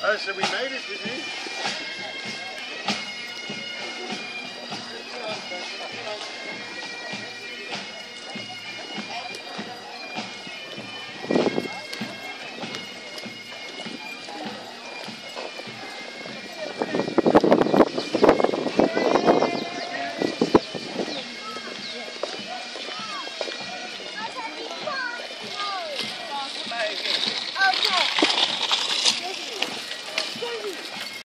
Oh, so we made it, didn't we?